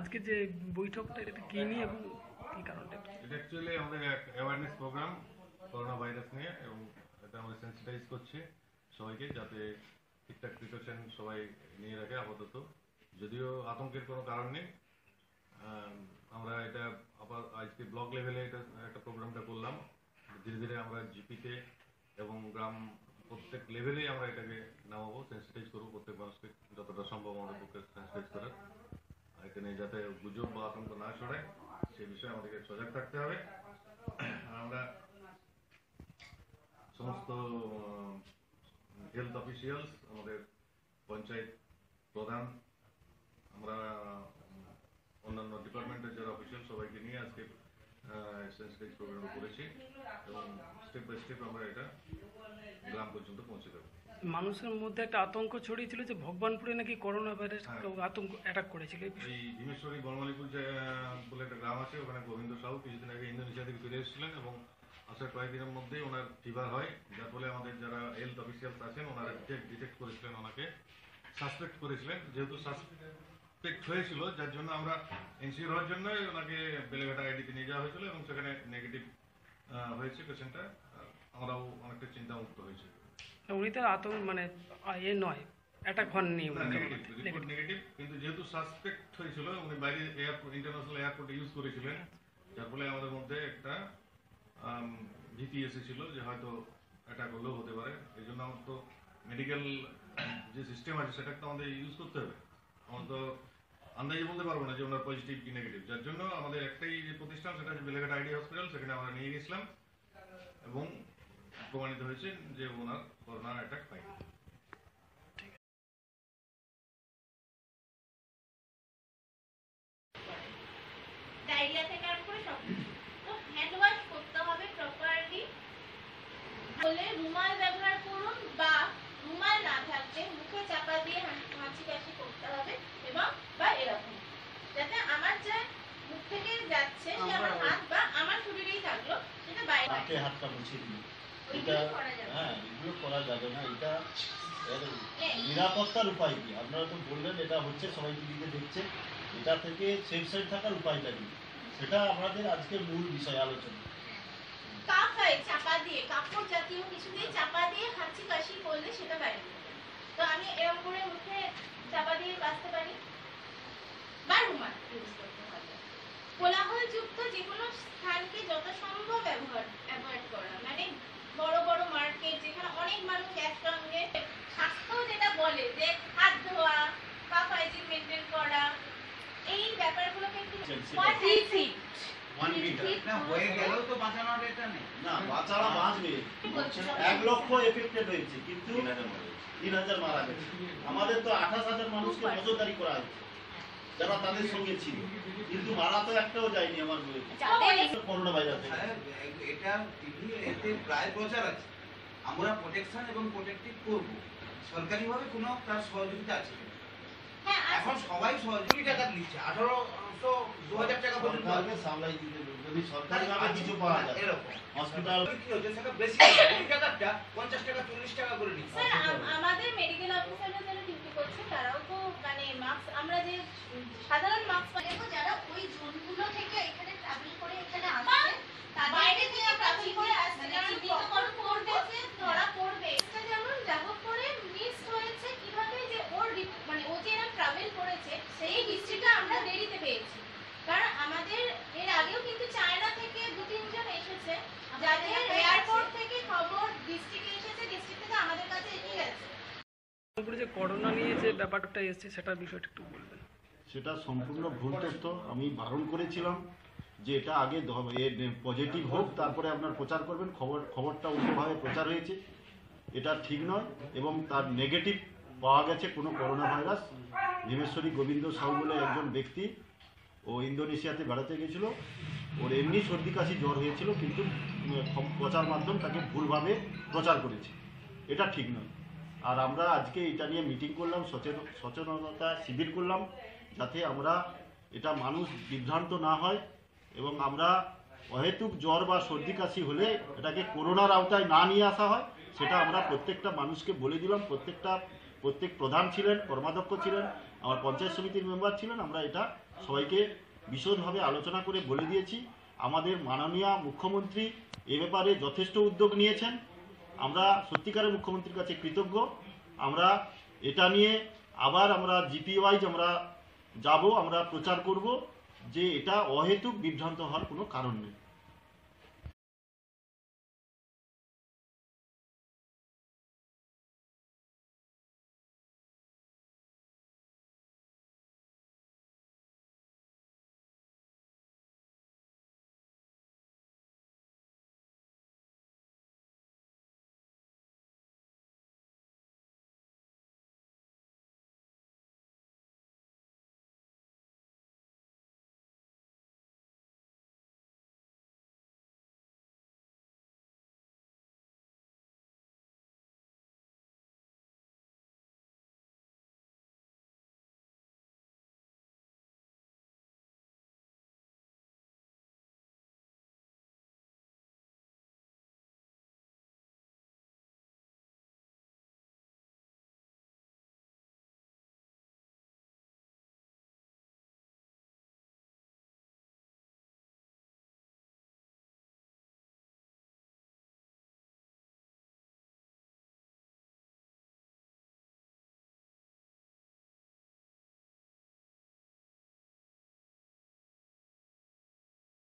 আজকে যে বৈঠকটা, এটা কি নিয়ে এবং কি কারণে এটা অ্যাকচুয়ালি আমাদের অ্যাওয়ারনেস প্রোগ্রাম করোনা ভাইরাস নিয়ে, এবং এটা আমরা সেন্সিটাইজ করছি সবাইকে যাতে ঠিকঠাক প্রিকশন সবাই নিয়ে রাখে আপাতত। যদিও আতঙ্কের কোনো কারণ নেই। আমরা এটা আবার আজকে ব্লক লেভেলে এটা, একটা প্রোগ্রামটা করলাম। ধীরে ধীরে আমরা জিপিতে এবং গ্রাম প্রত্যেক লেভেলেই আমরা এটাকে নামাবো সেন্সিটাইজ করব প্রত্যেক মানুষকে, যতটা সম্ভব আমাদের পক্ষে সেন্সিটাইজ করার। এখানে যাতে গুজব বা আতঙ্ক না ছড়ায়, সে বিষয়ে আমাদেরকে সজাগ থাকতে হবে। আমরা সমস্ত হেলথ অফিসিয়ালস আমাদের পঞ্চায়েত প্রধান, আমরা অন্যান্য ডিপার্টমেন্টের যারা অফিসিয়াল সবাইকে নিয়ে আজকে সেন্সিটাইজ প্রোগ্রাম করেছি এবং স্টেপ বাই স্টেপ আমরা এটা গ্রাম পর্যন্ত পৌঁছে দেবো। মানুষের মধ্যে একটা আতঙ্ক ছড়িয়েছিল যে ভগবানপুরে নাকি করোনা ভাইরাস হ্যাঁ। আতঙ্ক অ্যাটাক করেছিল। এই ভীমেশ্বরী বনমালীপুর যে বলে একটা গ্রাম আছে ওখানে গোবিন্দ সাহু কিছুদিন আগে ইন্দোনেশিয়া থেকে ফিরে এসেছিলেন এবং আসার কয়েকদিনের মধ্যেই ওনার ফিভার হয়। যার ফলে আমাদের যারা হেলথ অফিসিয়ালস আছেন ওনারা ডিটেক্ট করেছিলেন ওনাকে সাসপেক্ট করেছিলেন। যেহেতু সাসপেক্ট হয়েছিল যার জন্য আমরা এনসিওর হওয়ার জন্য ওনাকে বেলেঘাটা আইডিতে নিয়ে যাওয়া হয়েছিল এবং সেখানে নেগেটিভ হয়েছে পেশেন্টটা আমরাও অনেকটা চিন্তামুক্ত হয়েছি। উনি তো আতঙ্ক মানে এ নয় অ্যাটাক হননি নেগেটিভ কিন্তু যেহেতু সাসপেক্ট হয়েছিল উনি বাইরে এয়ারপোর্ট ইন্টারন্যাশনাল এয়ারপোর্টে ইউজ করেছিলেন যার ফলে আমাদের মধ্যে একটা ভীতি এসেছিল যে হয়তো অ্যাটাক হলেও হতে পারে। এই জন্য আমার তো মেডিকেল যে সিস্টেম আছে সেটা তো আমাদের ইউজ করতে হবে। আমরা তো আন্দাজে বলতে পারব না যে ওনার পজিটিভ কি নেগেটিভ যার জন্য আমাদের একটাই যে প্রতিষ্ঠান, সেটা হচ্ছে বেলেঘাট আইডি হসপিটাল, সেখানে আমরা নিয়ে গেছিলাম এবং প্রমাণিত হয়েছে যে ওনার করোনা অ্যাটাক ডায়রিয়া থেকে আরম্ভ হ্যান্ড ওয়াশ করতে রুমাল ব্যবহার করুন বা রুমাল না থাকলে মুখে চাপা দিয়ে হাঁচি কাশি করতে হবে এবং বা এরকম। যাতে আমার যা মুখ থেকে যাচ্ছে সে আমার হাত বা আমার শরীরেই থাকল সেটা বাইরে হাতে হাতটা মুছিয়ে দিই। এটা হ্যাঁ এগুলো করা যাবে না। এটা। নিরাপত্তার উপায় কি? আপনারা তো বললেন এটা হচ্ছে সবাই টিভিতে দেখছে। এটা থেকে সেফ সাইড থাকার উপায়টা কি? সেটা আমাদের মূল বিষয় আলোচনা। কাপ হয় চাপা দিয়ে কাপড় জাতীয় কিছু দিয়ে চাপা দিয়ে হাঁচি কাশি করলে। এরকম করে মুখে চাপা দিয়ে বাঁচতে পারি? বা রুমাল ইউজ করতে হবে। কোলাহলযুক্ত যে কোনো স্থানকে যত সম্ভব ব্যবহার অ্যাভয়েড করা। মানে বড় বড় মার্কেট যেখানে অনেক মানুষ একসঙ্গে। স্বাস্থ্য যেটা বলে যে হাত ধোয়া কাপ হাইজিন মেনটেন করা এই ব্যাপারগুলোকে একটু ওয়ান মিটার না হয়ে গেলেও তো বাঁচানোর এটা নেই। না বাচ্চারা বাঁচবে এক লক্ষ এফেক্টেড হয়েছে কিন্তু তিন হাজার মারা গেছে। আমাদের তো আঠাশ হাজার মানুষকে নজরদারি করা হয়েছে যারা তাদের সঙ্গে ছিল। কিন্তু মারা তো একটাও যায়নি আমার বলে করোনা ভাইরাস এটা টিভি এতে প্রায় প্রচার আছে। আমরা প্রোটেকশন এবং প্রোটেক্টিভ করব। সরকারিভাবে কোনো তার সহযোগিতা? হ্যাঁ আছে। এখন সবাই সহযোগী টাকা দিচ্ছে আঠারোশো দু হাজার টাকা পর্যন্ত। সামলাই দিতে যদি সরকারি ভাবে কিছু পাওয়া যায়। এরকম। হসপিটাল কি হচ্ছে? সেটা বেশি টাকাটা পঞ্চাশ টাকা চল্লিশ টাকা করে নিচ্ছে। আমাদের মেডিকেল অফিসাররা যারা ডিউটি করছে তারাও তো মানে মাস্ক আমরা যে সাধারণ মাস্ক দেখো যারা ওই জোনগুলো থেকে এখানে ট্রাভেল করে এখানে আসছে বাইরে থেকে ট্রাভেল করে আসছে যারা চিহ্নিতকরণ করতেছে ধরা পড়বে এটা যেমন ব্যবহার করে মিস হয়েছে কীভাবে যে ওর রি- মানে ও যে ট্রাভেল করেছে সেই হিস্ট্রিটা আমরা দেরিতে পেয়েছি কারণ আমাদের এর আগেও কিন্তু চায়না থেকে দু তিনজন এসেছে যাদের এয়ারপোর্ট থেকে খবর ডিস্ট্রিক্টে এসেছে ডিস্ট্রিক্ট থেকে আমাদের কাছে এসে গেছে। যে করোনা নিয়ে যে ব্যাপারটা এসেছে সেটার বিষয়টা একটু বলবেন। সেটা সম্পূর্ণ ভুল তথ্য। আমি বারণ করেছিলাম যে এটা আগে পজিটিভ হোক তারপরে আপনার প্রচার করবেন। খবর খবরটা উল্টোভাবে প্রচার হয়েছে। এটা ঠিক নয় এবং তার নেগেটিভ পাওয়া গেছে কোনো করোনা ভাইরাস ভীমেশ্বরী গোবিন্দ সাহু বলে একজন ব্যক্তি ও ইন্দোনেশিয়াতে বেড়াতে গেছিল। ওর এমনি সর্দি কাশি জ্বর হয়েছিল, কিন্তু প্রচার মাধ্যম তাকে ভুলভাবে প্রচার করেছে। এটা ঠিক নয়। আর আমরা আজকে এটা নিয়ে মিটিং করলাম সচেতন সচেতনতা শিবির করলাম, যাতে আমরা এটা মানুষ বিভ্রান্ত না হয় এবং আমরা অহেতুক জ্বর বা সর্দি কাশি হলে এটাকে করোনার আওতায় না নিয়ে আসা হয়, সেটা আমরা প্রত্যেকটা মানুষকে বলে দিলাম। প্রত্যেকটা, প্রত্যেক প্রধান ছিলেন, কর্মাধ্যক্ষ ছিলেন, আমার পঞ্চায়েত সমিতির মেম্বার ছিলেন, আমরা এটা সবাইকে বিশদভাবে আলোচনা করে বলে দিয়েছি। আমাদের মাননীয় মুখ্যমন্ত্রী এ ব্যাপারে যথেষ্ট উদ্যোগ নিয়েছেন। আমরা সত্যিকারের মুখ্যমন্ত্রীর কাছে কৃতজ্ঞ। আমরা এটা নিয়ে আবার আমরা জিপি ওয়াইজ আমরা যাব, আমরা প্রচার করব যে এটা অহেতুক বিভ্রান্ত হওয়ার কোনো কারণ নেই।